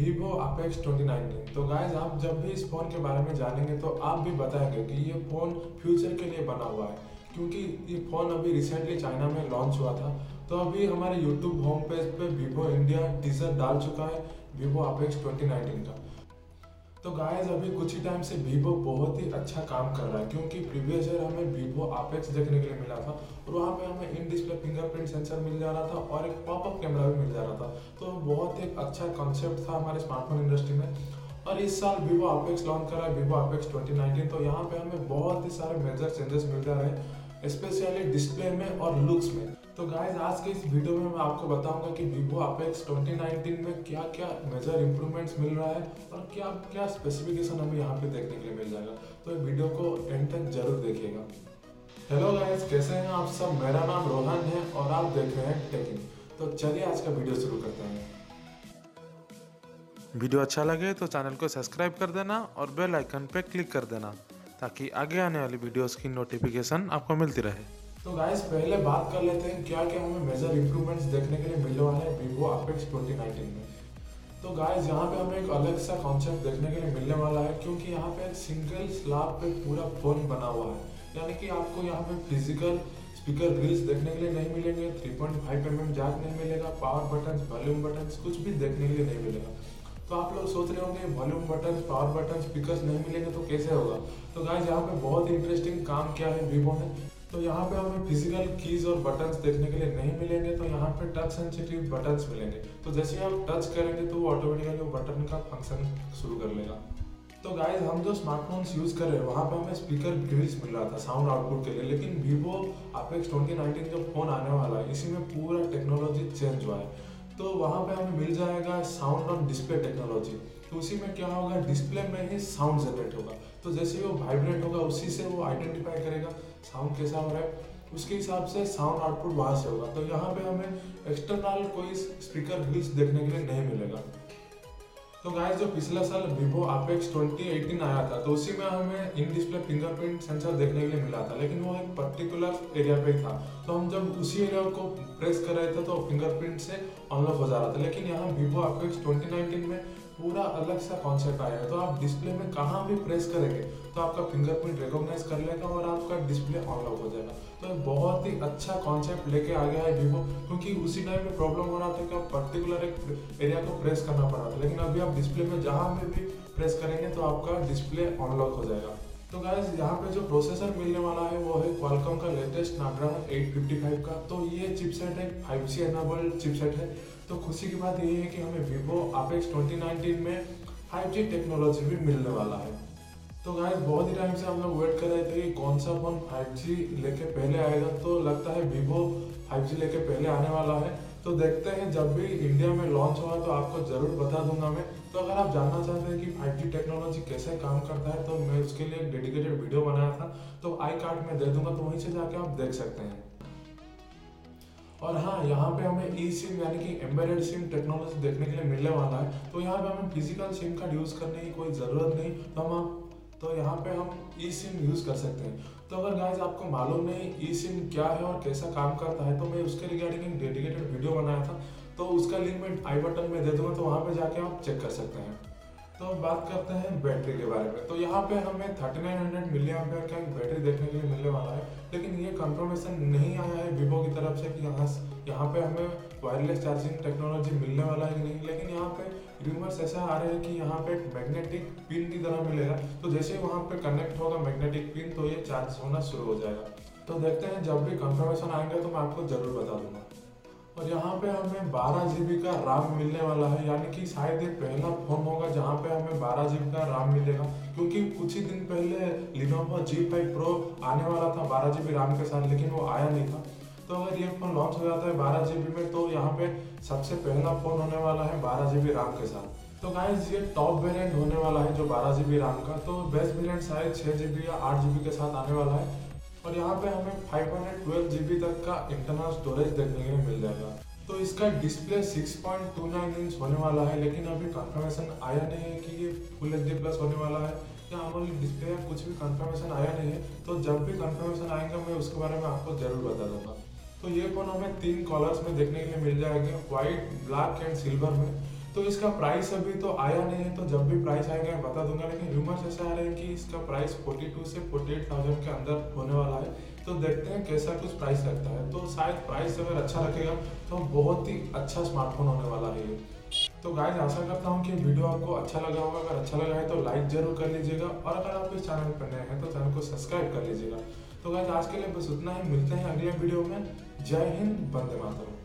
Vivo apex 2019 तो guys आप जब भी इस फ़ोन के बारे में जानेंगे तो आप भी बताएँगे कि ये फ़ोन फ्यूचर के लिए बना हुआ है। क्योंकि ये फ़ोन अभी रिसेंटली चाइना में लॉन्च हुआ था। तो अभी हमारे यूट्यूब होम पेज पे वीवो इंडिया टीजर डाल चुका है वीवो अपेक्स 2019 का। तो गाइस अभी कुछ ही टाइम से वीवो बहुत ही अच्छा काम कर रहा है, क्योंकि प्रीवियस ईयर हमें वीवो अपेक्स देखने के लिए मिला था और वहाँ पे हमें इन डिस्प्ले फिंगरप्रिंट सेंसर मिल जा रहा था और एक पॉपअप कैमरा भी मिल जा रहा था। तो बहुत ही अच्छा कॉन्सेप्ट था हमारे स्मार्टफ़ोन इंडस्ट्री में। और इस साल वीवो अपेक्स लॉन्च करा है वीवो अपेक्स 2019 तो यहाँ पे हमें बहुत ही सारे मेजर चेंजेस मिल जा रहे हैं। स्पेशली डिस्प्ले में और लुक्स में। तो गाइज़ आज के इस वीडियो में मैं आपको बताऊँगा कि वीवो अपेक्स 2019 में क्या क्या मेजर इंप्रूवमेंट्स मिल रहा है और क्या क्या स्पेसिफिकेशन हमें यहाँ पे देखने के लिए मिल जाएगा। तो वीडियो को एंड तक ज़रूर देखिएगा। हेलो गाइज़ कैसे हैं आप सब? मेरा नाम रोहन है और आप देख रहे हैं टेकिंग तो चलिए आज का वीडियो शुरू करते हैं। वीडियो अच्छा लगे तो चैनल को सब्सक्राइब कर देना और बेल आइकन पे क्लिक कर देना। ताकि आगे आने वाली वीडियोस की नोटिफिकेशन आपको मिलती रहे। तो गाइस पहले बात कर लेते हैं, क्या क्या हमें मेजर इंप्रूवमेंट्स देखने के लिए मिलने वाले हैं वीवो अपेक्स 2019 में। तो गाइस यहाँ पे हमें एक अलग सा कॉन्सेप्ट देखने के लिए मिलने वाला है, क्योंकि यहाँ पे सिंगल स्लैब पे पूरा फ़ोन बना हुआ है। यानी कि आपको यहाँ पे फ़िज़िकल स्पीकर ग्रिल्स देखने के लिए नहीं मिलेंगे 3.5 पॉइंट mm जैक नहीं मिलेगा पावर बटन वॉल्यूम बटन कुछ भी देखने के लिए नहीं मिलेगा। तो आप लोग सोच रहे होंगे volume button power button speaker नहीं मिलेंगे तो कैसे होगा? तो गाइज़ यहाँ पे बहुत इंटरेस्टिंग काम किया है वीवो ने। तो यहाँ पे हमें फ़िज़िकल कीज और बटन्स देखने के लिए नहीं मिलेंगे तो यहाँ पे टच सेंसिटिव बटन्स मिलेंगे। तो जैसे आप टच करेंगे तो वो ऑटोमेटिकली वो बटन का फ़ंक्शन शुरू कर लेगा। तो गाइज़ हम जो स्मार्टफोन्स यूज़ कर रहे हैं, वहाँ पे हमें स्पीकर ग्रिल्स मिल रहा था साउंड आउटपुट के लिए। लेकिन वीवो अपेक्स 2019 जो फ़ोन आने वाला है, इसी में पूरा टेक्नोलॉजी चेंज हुआ है। तो वहाँ पे हमें मिल जाएगा साउंड ऑन डिस्प्ले टेक्नोलॉजी तो उसी में क्या होगा? डिस्प्ले में ही साउंड जनरेट होगा। तो जैसे ही वो वाइब्रेट होगा, उसी से वो आइडेंटिफाई करेगा साउंड कैसा हो रहा है। उसके हिसाब से साउंड आउटपुट वहाँ से होगा। तो यहाँ पे हमें एक्सटर्नल कोई स्पीकर ग्लिच देखने के लिए नहीं मिलेगा। तो गाइस जो पिछला साल Vivo Apex 2018 आया था तो उसी में हमें इन डिस्प्ले फिंगरप्रिंट सेंसर देखने के लिए मिला था, लेकिन वो एक पर्टिकुलर एरिया पे था। तो हम जब उसी एरिया को प्रेस कर रहे थे तो फिंगरप्रिंट से अनलॉक हो जा रहा था। लेकिन यहाँ Vivo Apex 2019 में पूरा अलग सा कॉन्सेप्ट आया है। तो आप डिस्प्ले में कहाँ भी प्रेस करेंगे तो आपका फिंगरप्रिंट रिकॉग्नाइज कर लेगा और आपका डिस्प्ले अनलॉक हो जाएगा। तो बहुत ही अच्छा कॉन्सेप्ट लेके आ गया है वीवो क्योंकि उसी टाइम में प्रॉब्लम हो रहा था कि आप पर्टिकुलर एक एरिया को प्रेस करना पड़ रहा था। लेकिन अभी आप डिस्प्ले में जहाँ में भी प्रेस करेंगे तो आपका डिस्प्ले अनलॉक हो जाएगा। तो गाइज़ यहाँ पे जो प्रोसेसर मिलने वाला है, वो है क्वालकॉम का लेटेस्ट स्नैपड्रैगन 855 का। तो ये चिपसेट है 5G एनेबल्ड चिपसेट है। तो खुशी की बात ये है कि हमें वीवो अपेक्स 2019 में 5G टेक्नोलॉजी भी मिलने वाला है। तो गाय बहुत ही टाइम से हम लोग वेट कर रहे थे कि कौन सा फ़ोन 5G लेके पहले आएगा। तो लगता है वीवो 5G लेके पहले आने वाला है। तो देखते हैं, जब भी इंडिया में लॉन्च हुआ तो आपको ज़रूर बता दूँगा मैं। तो अगर आप जानना चाहते हैं कि 5G टेक्नोलॉजी कैसे काम करता है तो मैं उसके लिए एक डेडिकेटेड वीडियो बनाया था। तो आई कार्ड में दे दूँगा तो वहीं से जाके आप देख सकते हैं। और हाँ यहाँ पे हमें ई सिम यानी कि एम्बेडेड सिम टेक्नोलॉजी देखने के लिए मिलने वाला है। तो यहाँ पे हमें फ़िज़िकल सिम कार्ड यूज़ करने की कोई ज़रूरत नहीं। तो हम तो यहाँ पे हम ई सिम यूज़ कर सकते हैं। तो अगर गाइज़ आपको मालूम नहीं ई सिम क्या है और कैसा काम करता है तो मैं उसके रिगार्डिंग एक डेडिकेटेड वीडियो बनाया था। तो उसका लिंक मैं आई बटन में दे दूँगा तो वहाँ पे जाके आप चेक कर सकते हैं। तो हम बात करते हैं बैटरी के बारे में। तो यहाँ पे हमें 3900 मिली एम्पेयर का एक बैटरी देखने के लिए मिलने वाला है। लेकिन ये कंफर्मेशन नहीं आया है वीवो की तरफ़ से कि यहाँ यहाँ पे हमें वायरलेस चार्जिंग टेक्नोलॉजी मिलने वाला है कि नहीं। लेकिन यहाँ पे रूमर्स ऐसा आ रहे हैं कि यहाँ पे मैग्नेटिक पिन की तरह मिलेगा। तो जैसे ही वहाँ पे कनेक्ट होगा मैग्नेटिक पिन तो ये चार्ज होना शुरू हो जाएगा। तो देखते हैं जब भी कंफर्मेशन आएँगे तो मैं आपको ज़रूर बता दूँगा। और यहाँ पे हमें बारह जी का राम मिलने वाला है, यानी कि शायद ये पहला फ़ोन होगा जहाँ पे हमें बारह जी का राम मिलेगा, क्योंकि कुछ ही दिन पहले लिनोवो जी फाइव प्रो आने वाला था, बारह जी राम के साथ, लेकिन वो आया नहीं था। तो अगर ये फ़ोन लॉन्च हो जाता है बारह जी में तो यहाँ पे सबसे पहला फ़ोन होने वाला है बारह जी राम के साथ। तो गाइज़ ये टॉप वेरिएंट होने वाला है जो बारह जी राम का तो बेस्ट वेरिएंट शायद छः जी या आठ जी के साथ आने वाला है। और यहाँ पे हमें 512 जीबी तक का इंटरनल स्टोरेज देखने के लिए मिल जाएगा। तो इसका डिस्प्ले 6.29 इंच होने वाला है, लेकिन अभी कंफर्मेशन आया नहीं है कि ये फुल एचडी प्लस होने वाला है। या अमोलेड डिस्प्ले या कुछ भी कंफर्मेशन आया नहीं है तो जब भी कंफर्मेशन आएगा, मैं उसके बारे में आपको ज़रूर बता दूँगा। तो ये फ़ोन हमें तीन कलर्स में देखने के लिए मिल जाएँगे व्हाइट ब्लैक एंड सिल्वर में। तो इसका प्राइस अभी तो आया नहीं है तो जब भी प्राइस आएगा मैं बता दूँगा लेकिन रूमर्स ऐसे आ रहे हैं कि इसका प्राइस 42 से 48,000 के अंदर होने वाला है। तो देखते हैं कैसा कुछ प्राइस लगता है। तो शायद प्राइस अगर अच्छा रखेगा तो बहुत ही अच्छा स्मार्टफ़ोन होने वाला है तो गाइज़ आशा करता हूँ कि वीडियो आपको अच्छा लगा होगा। अगर अच्छा लगा है तो लाइक ज़रूर कर लीजिएगा। और अगर आप इस चैनल पर नए हैं तो चैनल को सब्सक्राइब कर लीजिएगा। तो गाइज़ आज के लिए बस उतना ही। मिलते हैं अगले वीडियो में। जय हिंद बंदे मातरम।